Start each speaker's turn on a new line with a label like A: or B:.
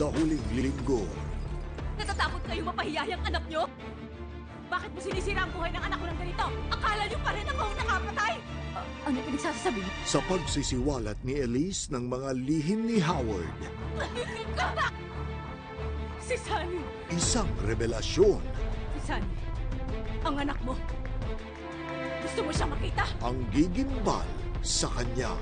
A: Sa huling linggo,
B: Natatakot kayo mapahiyayang anak nyo? Bakit mo sinisira ang buhay ng anak ko ng ganito? Akala nyo pa rin ako ang nakapatay? Ah, ano pinagsasasabi mo?
A: sa pagsisiwalat ni Elise ng mga lihim ni Howard,
B: Si Sunny!
A: isang revelasyon
B: Si Sunny! Ang anak mo! Gusto mo siya makita?
A: ang gigimbal sa kanya.